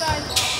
left side.